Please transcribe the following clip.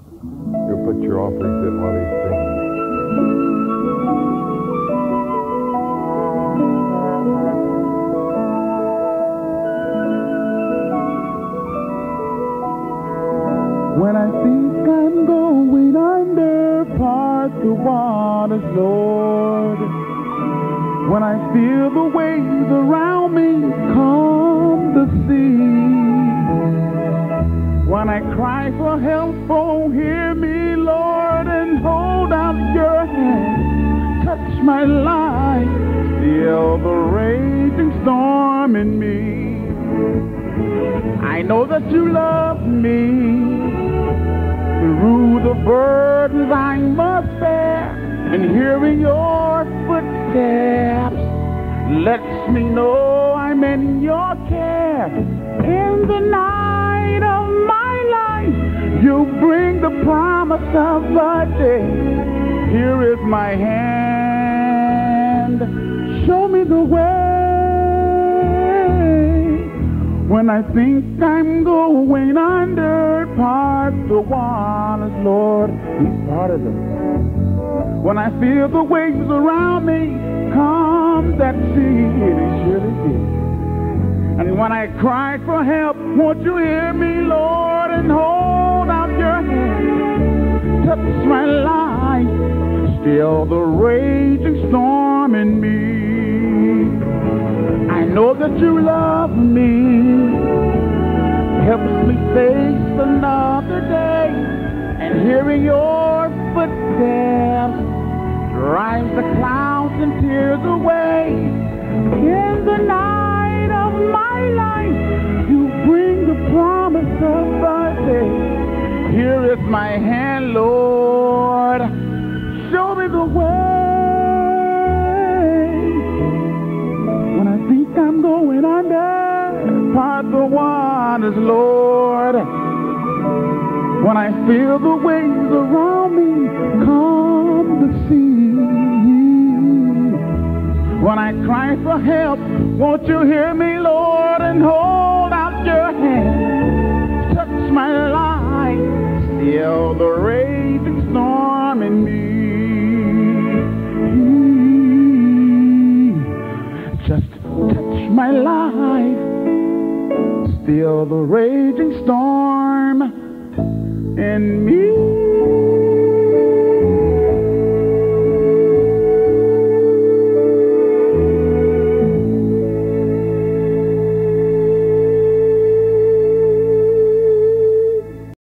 You'll put your offerings in while he's singing. When I think I'm going under, part the waters, Lord. When I feel the waves around me calm the sea. When I cry for help, oh, hear me, Lord, and hold out your hand. Touch my life, still the raging storm in me. I know that you love me through the burdens I must bear, and hearing your footsteps lets me know I'm in your care. In the night you bring the promise of a day. Here is my hand, show me the way. When I think I'm going under, part the waters, Lord. He's parted them. When I feel the waves around me, calm that sea, surely did. And when I cry for help, won't you hear me, Lord, and hold still the raging storm in me. I know that you love me. Helps me face another day. And hearing your footsteps drives the clouds and tears away. In the night of my life, you bring the promise of a day. Here is my hand, Lord. Show me the way. When I think I'm going under, part the waters, Lord. When I feel the waves around me, calm the sea. When I cry for help, won't you hear me, Lord, and hold my life, still the raging storm in me.